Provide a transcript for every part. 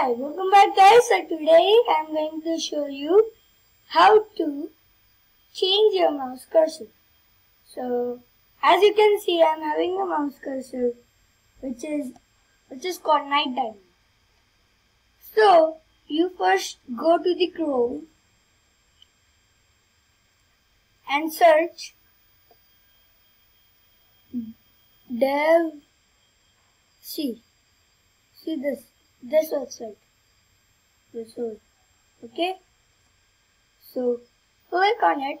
Hi, welcome back guys. So today I'm going to show you how to change your mouse cursor. So as you can see I'm having a mouse cursor which is which is called night diamond. So you first go to the Chrome and search dev c see this this website this one okay? So click on it.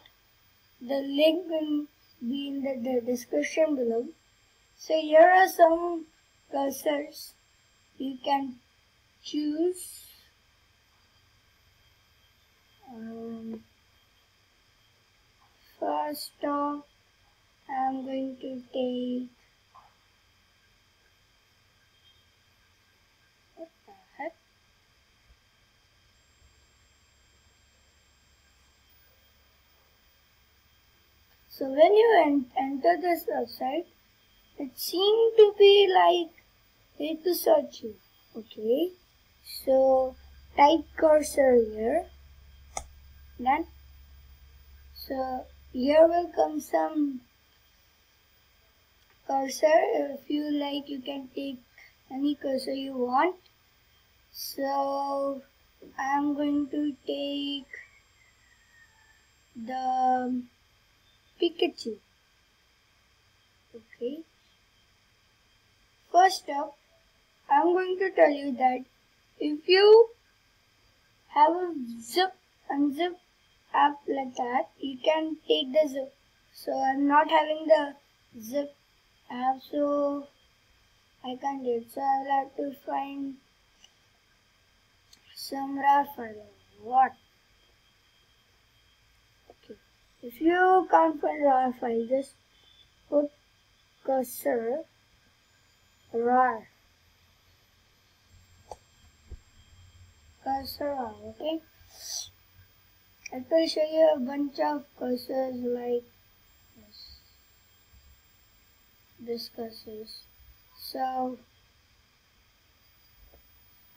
The link will be in the, the description below. So here are some cursors. You can choose um, first off I'm going to take so when you en enter this website uh, it seemed to be like way to search you okay? So type cursor here then so here will come some cursor. If you like you can take any cursor you want. So I'm going to take the Pikachu. Okay. First up I'm going to tell you that if you have a zip unzip app like that you can take the zip. So I'm not having the zip app so I can't do it. So I'll have to find some RAR file. What if you can't find RAR file just put cursor RAR cursor RAR okay it will show you a bunch of cursors like this, this cursors. So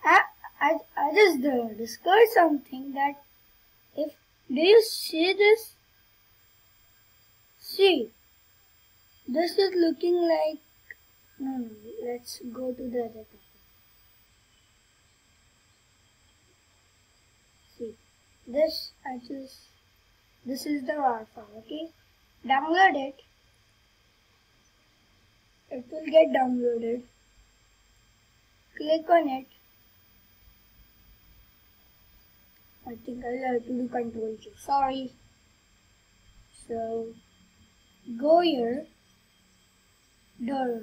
I, I, I just discovered something that if do you see this? See, this is looking like no, no. Let's go to the other topic. See this I just this is the RAR file okay? Download it it will get downloaded. Click on it. I think I'll have to do control sorry. So go here door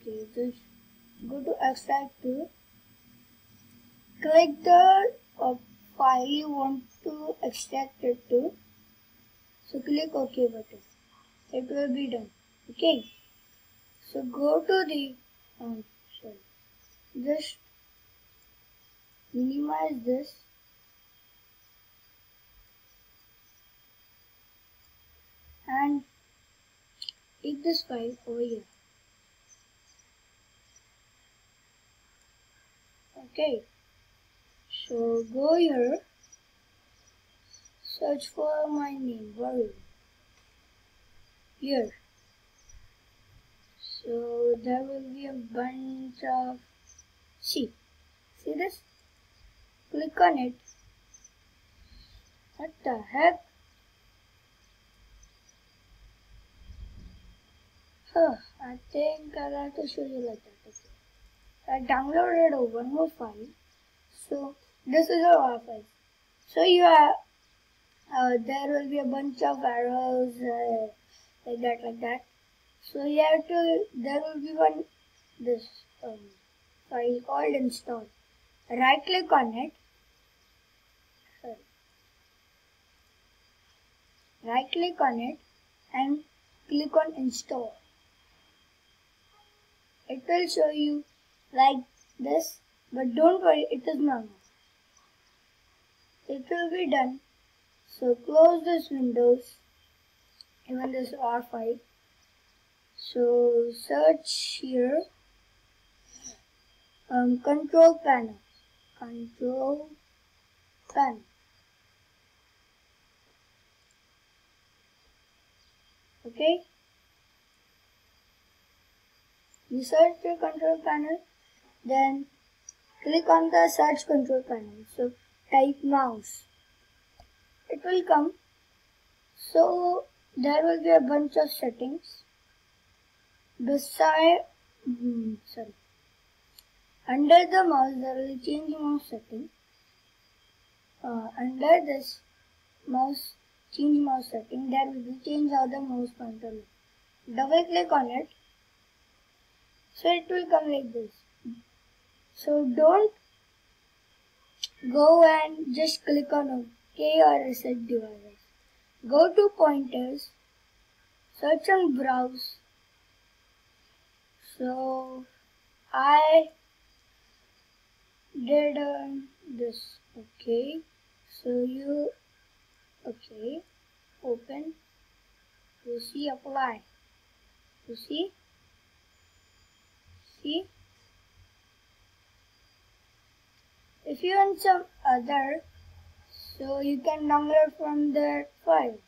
okay just go to extract to click the uh, file you want to extract it to. So click OK button. It will be done. Okay. So go to the um, sorry. Just minimize this. And take this file over here. Okay. So go here, search for my name, Varun. Here. So there will be a bunch of, see, see this? Click on it. What the heck? I think I'll have to show you like that. Okay. I downloaded one more file. So this is a file. So you have uh, there will be a bunch of arrows uh, like that, like that. So you have to there will be one this um, file called install. Right click on it. Sorry. Right click on it and click on install. It will show you like this, but don't worry, it is normal it will be done. So close this windows, even this R5. So search here, um, control panel. Control panel. Okay. Search the control panel, then click on the search control panel. So type mouse. It will come. So there will be a bunch of settings. Beside, hmm, sorry. Under the mouse, there will change mouse setting. Uh, under this mouse change mouse setting, there will be change how the mouse pointer. Double click on it. So it will come like this. So don't go and just click on OK or reset devices. Go to pointers, search and browse. So I did uh, this. Okay. So you okay open you see apply you see if you want some other so you can download from the file.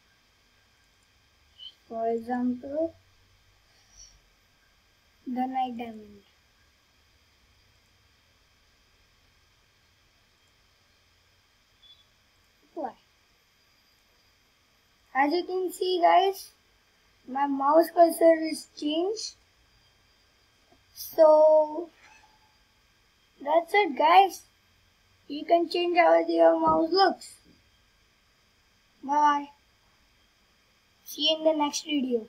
For example the night diamond. Apply as you can see guys, my mouse cursor is changed. So that's it guys. You can change how your mouse looks. Bye. See you in the next video.